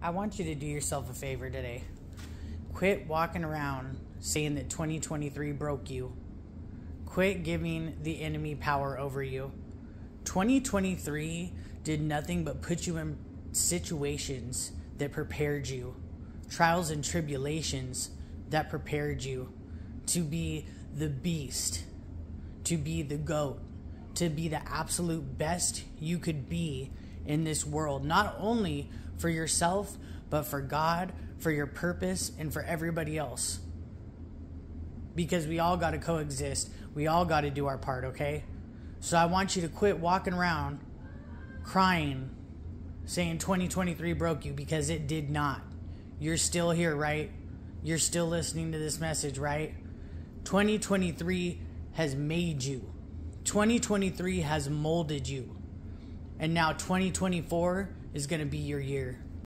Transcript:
I want you to do yourself a favor today. Quit walking around saying that 2023 broke you. Quit giving the enemy power over you. 2023 did nothing but put you in situations that prepared you, trials and tribulations that prepared you to be the beast, to be the goat, to be the absolute best you could be in this world, not only for yourself, but for God, for your purpose, and for everybody else. Because we all got to coexist. We all got to do our part, okay? So I want you to quit walking around crying, saying 2023 broke you because it did not. You're still here, right? You're still listening to this message, right? 2023 has made you. 2023 has molded you. And now 2024 is going to be your year.